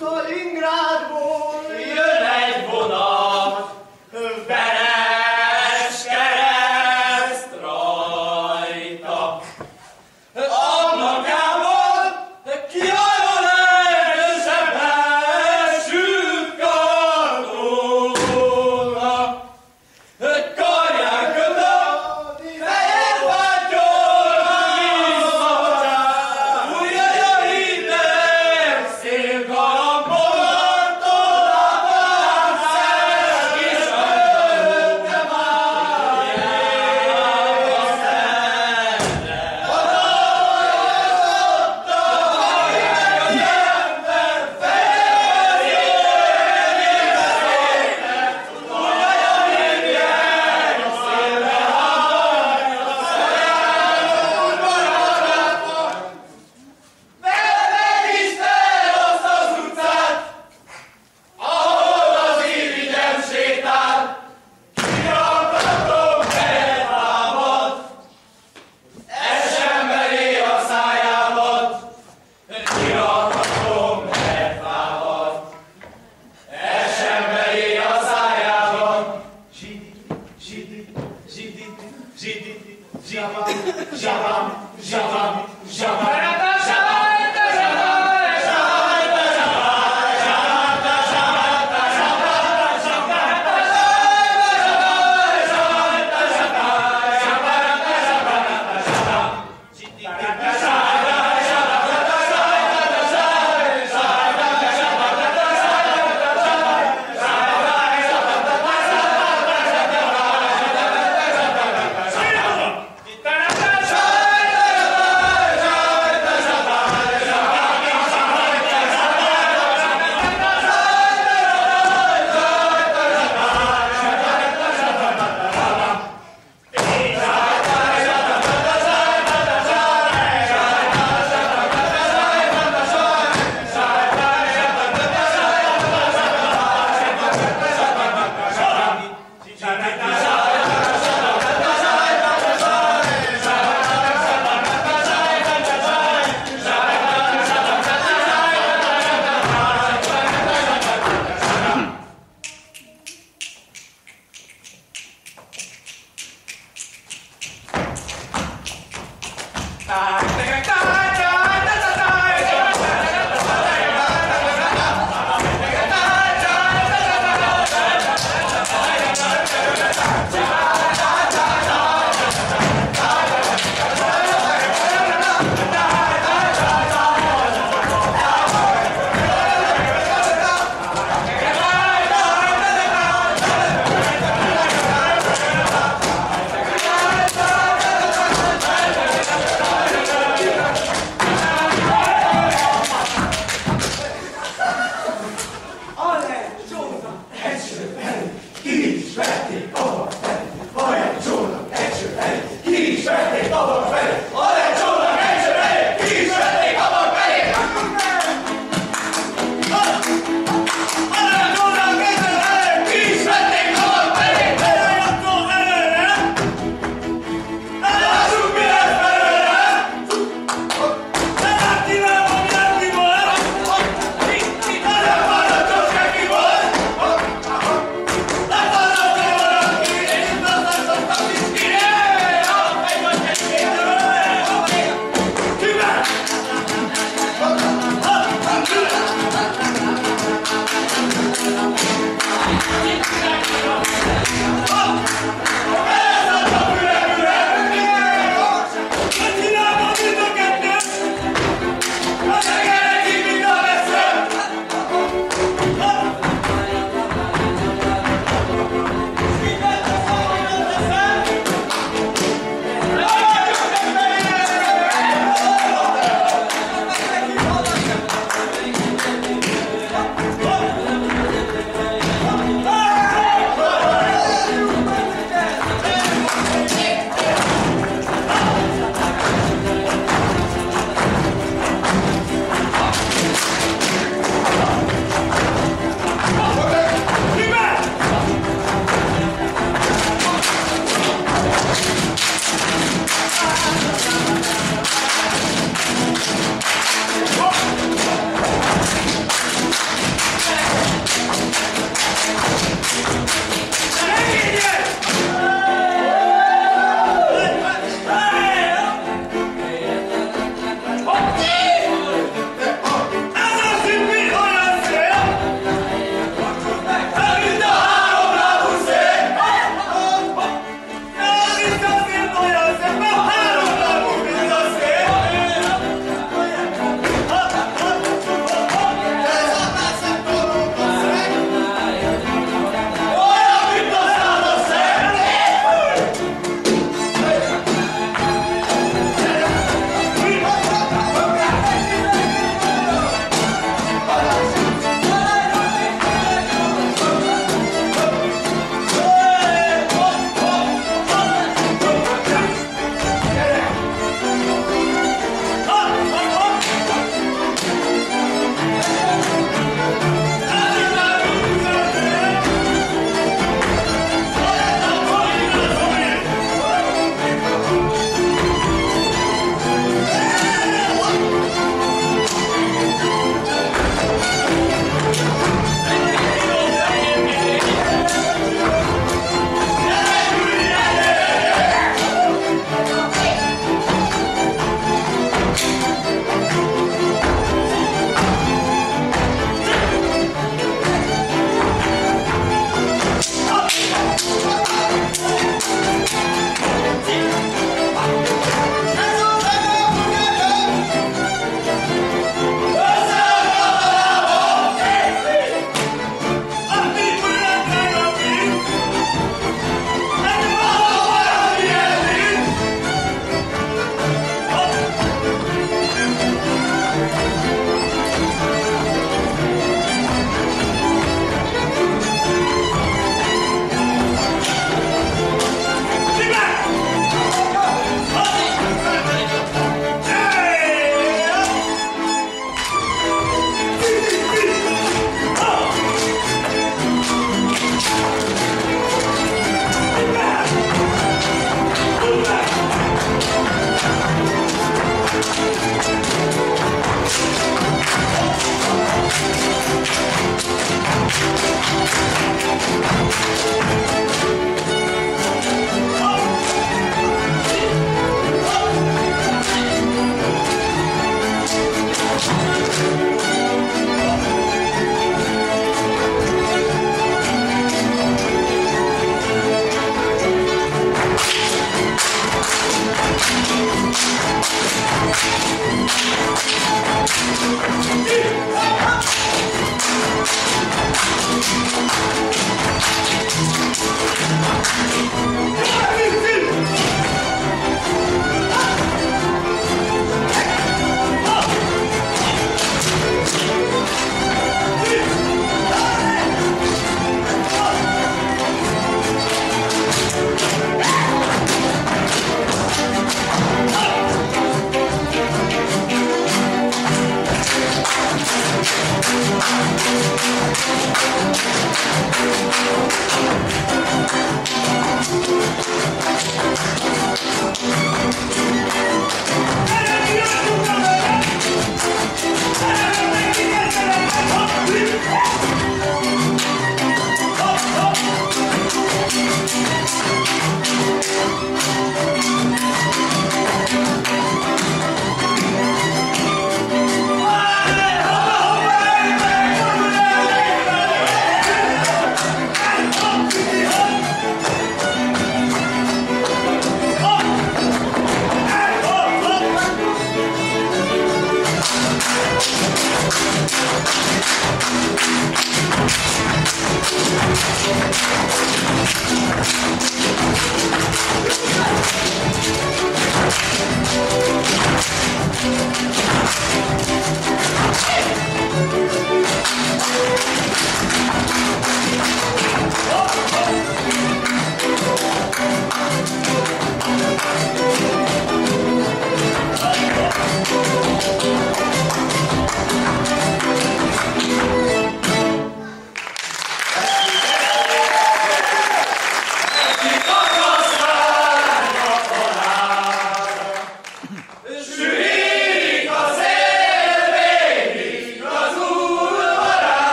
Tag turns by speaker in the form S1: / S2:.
S1: Stalingrádból